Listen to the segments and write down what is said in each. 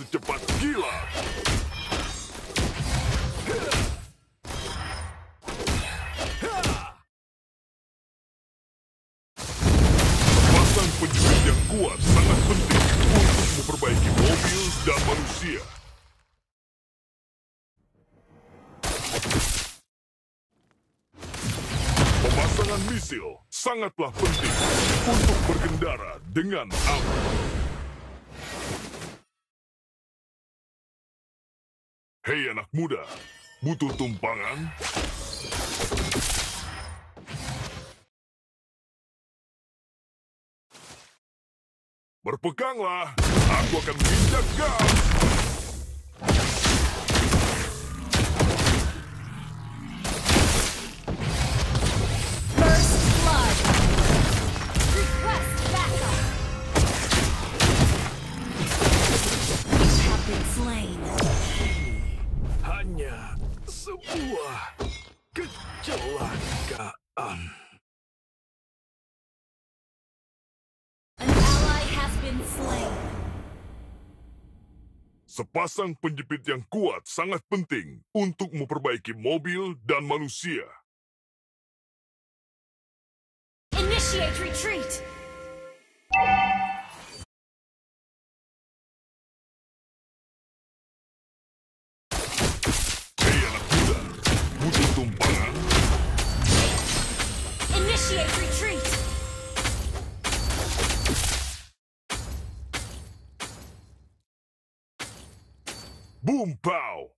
Secepat kilat. Pasang penjepit yang kuat sangat penting untuk memperbaiki mobil dan manusia. Pemasangan misil sangatlah penting untuk berkendara dengan aman. Hei anak muda, butuh tumpangan? Berpeganglah, aku akan menginjak gas. Sepasang penjepit yang kuat sangat penting untuk memperbaiki mobil dan manusia. Initiate retreat! Boom pow!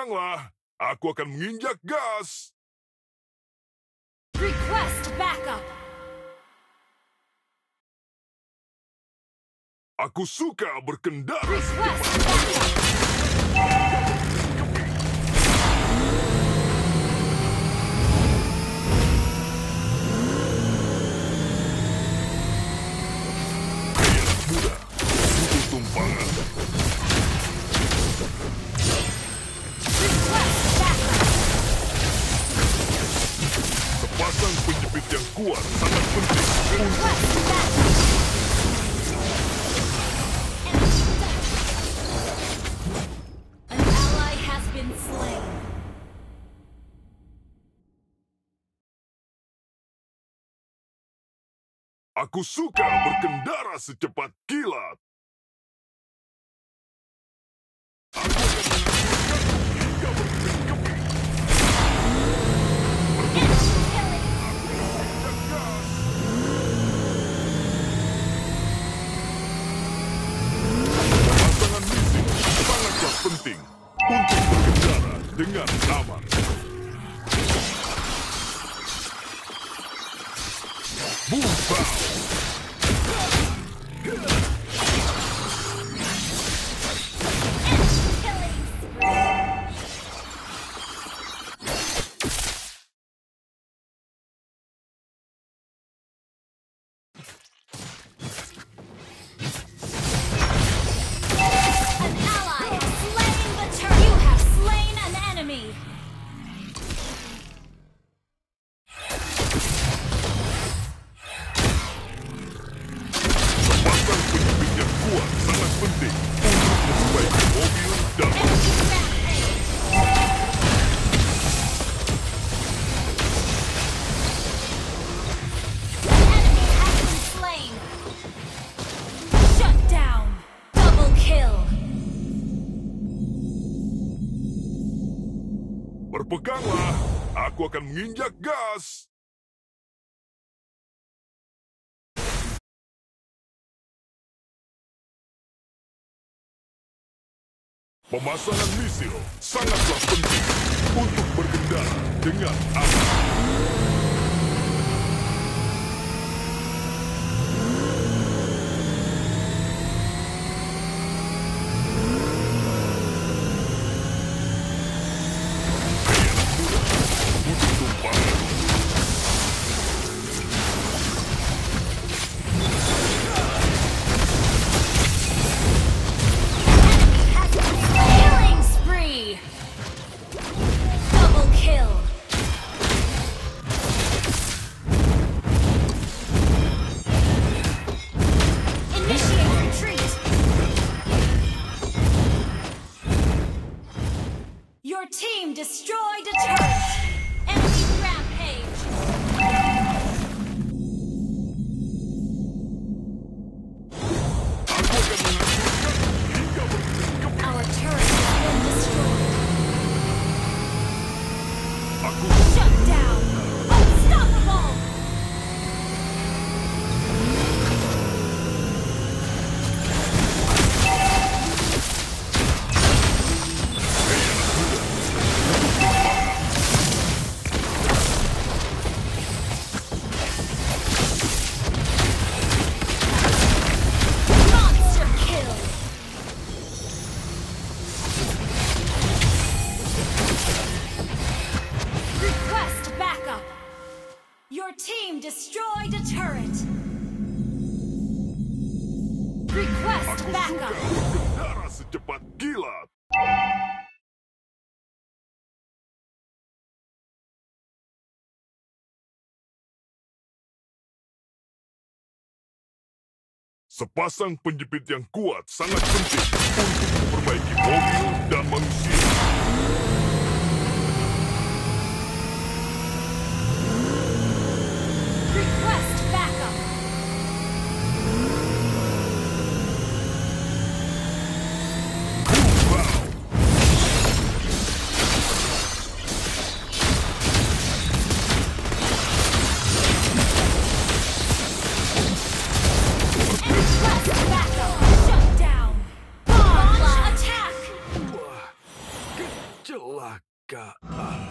Berpeganglah, aku akan menginjak gas. Request backup! Aku suka berkendara Request backup! Aku suka berkendara secepat kilat. Berkendara dengan aman. Berpeganglah, aku akan menginjak gas. Pemasangan misil sangatlah penting untuk berkendara dengan aman. Your team destroyed a turret! Request backup! secepat kilat. Sepasang penjepit yang kuat sangat penting untuk memperbaiki mobil dan manusia. Kecelakaan.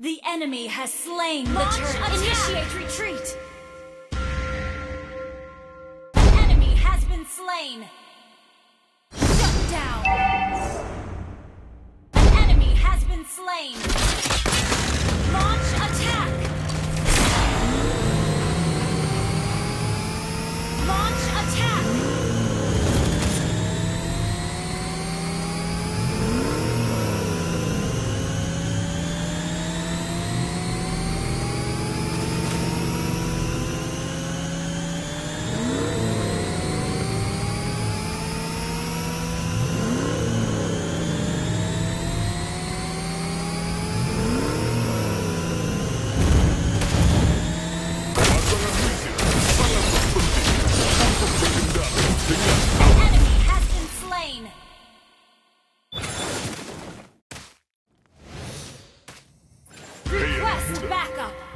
The enemy has slain the turret. Initiate retreat! The enemy has been slain! Shut down! An enemy has been slain! Launch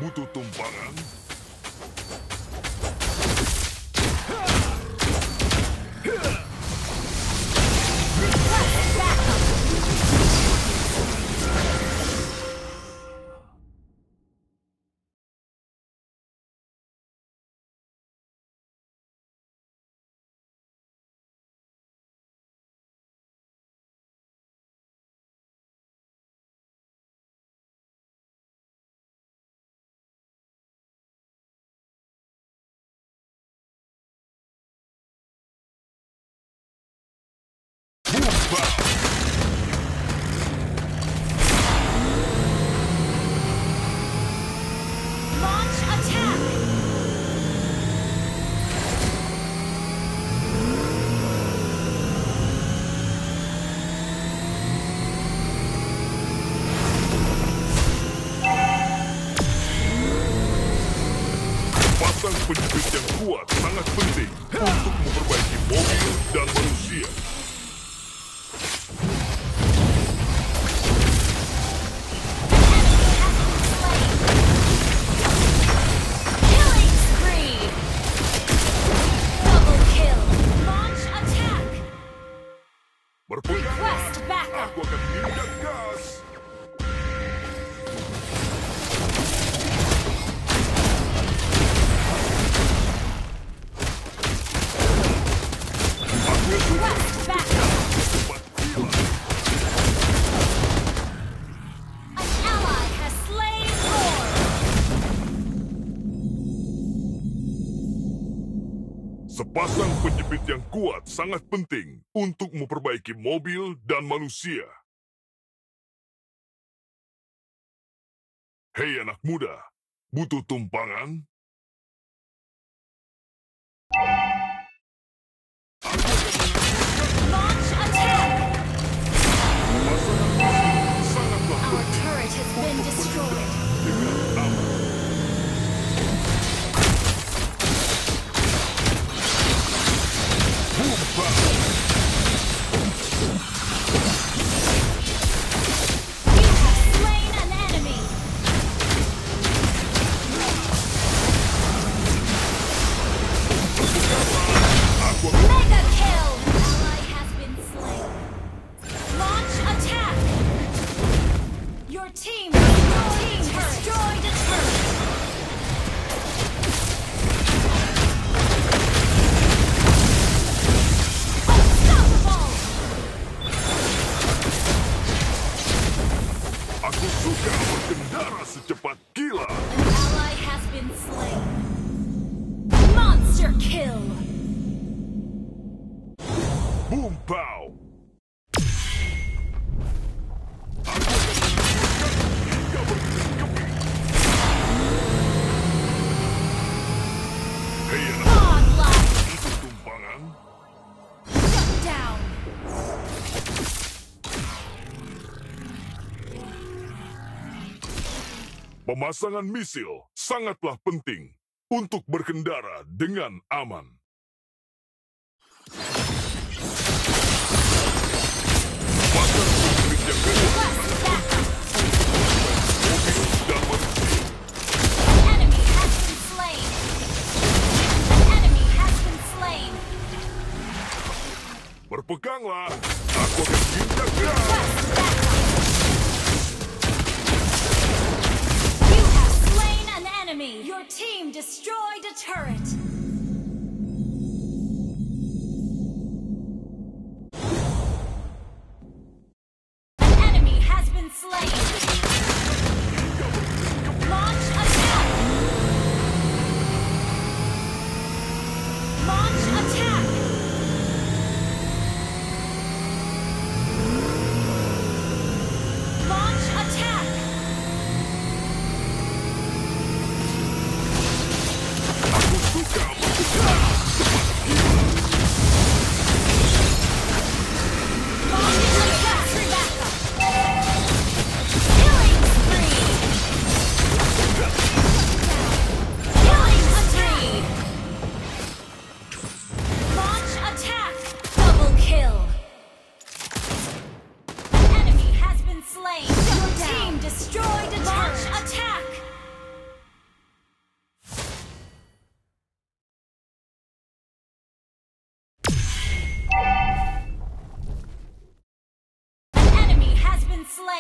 butuh tumpangan. Sepasang penjepit yang kuat sangat penting untuk memperbaiki mobil dan manusia. Hei anak muda, butuh tumpangan? team. pemasangan misil sangatlah penting untuk berkendara dengan aman.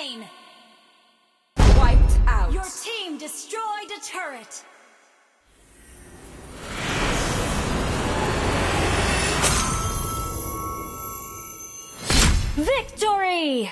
slain! Wiped out! Your team destroyed a turret! Victory!